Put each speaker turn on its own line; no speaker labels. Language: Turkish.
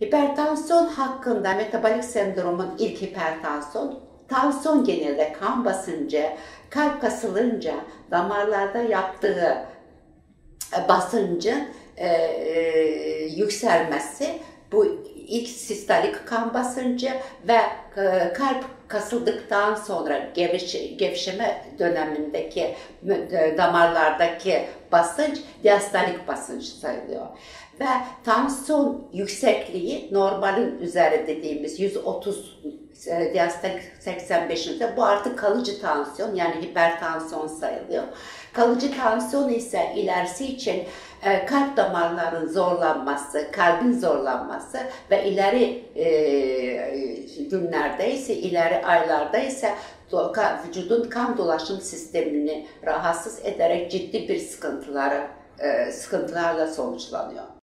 Hipertansiyon hakkında metabolik sendromun ilk hipertansiyon, tansiyon genelde kan basıncı, kalp kasılınca damarlarda yaptığı e, basıncın e, e, yükselmesi, bu ilk sistolik kan basıncı ve e, kalp kasıldıktan sonra geviş, gevşeme dönemindeki e, damarlardaki basınç diastolik basınç sayılıyor. Ve tansiyon yüksekliği normalin üzeri dediğimiz 130 e, diastolik 85'inde bu artık kalıcı tansiyon yani hipertansiyon sayılıyor. Kalıcı tansiyon ise ilerisi için e, kalp damarların zorlanması, kalbin zorlanması ve ileri e, günlerde ise, ileri aylarda ise vücudun kan dolaşım sistemini rahatsız ederek ciddi bir sıkıntılara, e, sıkıntılarla sonuçlanıyor.